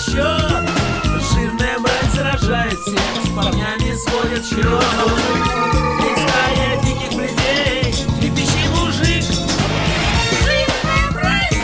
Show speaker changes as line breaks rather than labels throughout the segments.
расчет Жирная мразь заражает всех С парнями сводят счет И стая диких бледей Трепещи мужик.
Жирная мразь,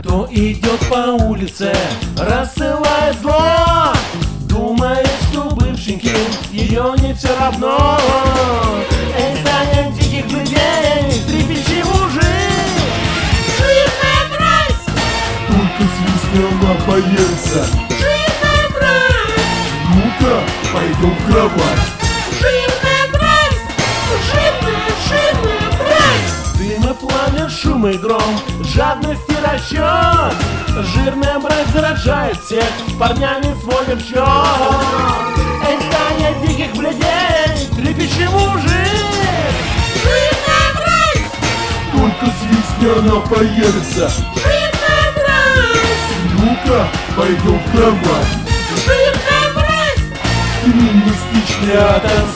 Кто идет по улице, рассылает зло. Думает, что бывшеньким ее не все равно. Эй, стая диких людей, трепещи мужик
Жирная мразь,
Только свистни, она шум и гром, жадность и расчет Жирная мразь заражает всех, парнями сводим счет Эй, стая диких бледей, трепещи мужик.
Жирная мразь,
Только свистни, она появится.
Жирная мразь,
Ну-ка, пойдем в кровать.
Жирная мразь,
Ты мистичный отомститель
жирная